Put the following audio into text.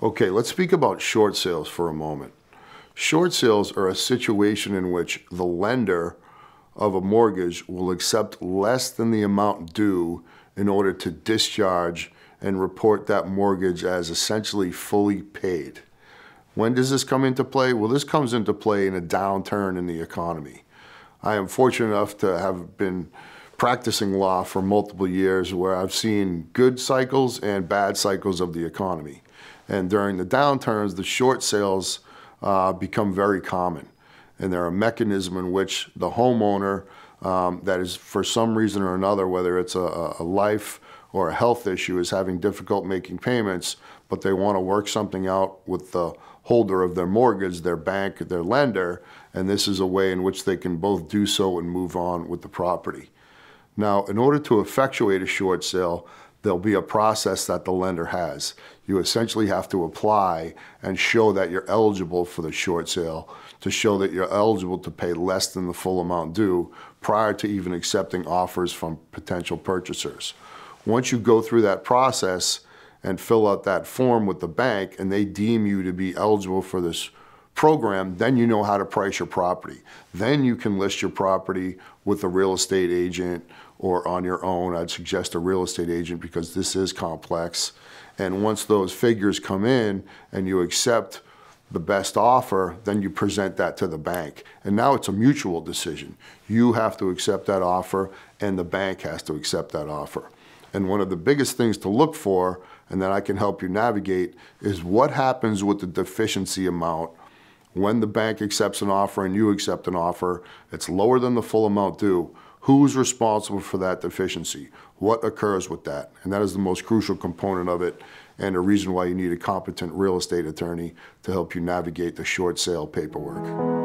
Okay, let's speak about short sales for a moment. Short sales are a situation in which the lender of a mortgage will accept less than the amount due in order to discharge and report that mortgage as essentially fully paid. When does this come into play? Well, this comes into play in a downturn in the economy. I am fortunate enough to have been practicing law for multiple years where I've seen good cycles and bad cycles of the economy. And during the downturns, the short sales uh, become very common. And they're a mechanism in which the homeowner um, that is, for some reason or another, whether it's a, a life or a health issue, is having difficult making payments, but they want to work something out with the holder of their mortgage, their bank, their lender, and this is a way in which they can both do so and move on with the property. Now, in order to effectuate a short sale, there'll be a process that the lender has. You essentially have to apply and show that you're eligible for the short sale to show that you're eligible to pay less than the full amount due prior to even accepting offers from potential purchasers. Once you go through that process and fill out that form with the bank and they deem you to be eligible for this program, then you know how to price your property. Then you can list your property with a real estate agent or on your own. I'd suggest a real estate agent because this is complex. And once those figures come in and you accept the best offer, then you present that to the bank. And now it's a mutual decision. You have to accept that offer and the bank has to accept that offer. And one of the biggest things to look for, and that I can help you navigate, is what happens with the deficiency amount when the bank accepts an offer and you accept an offer, it's lower than the full amount due. Who's responsible for that deficiency? What occurs with that? And that is the most crucial component of it and a reason why you need a competent real estate attorney to help you navigate the short sale paperwork.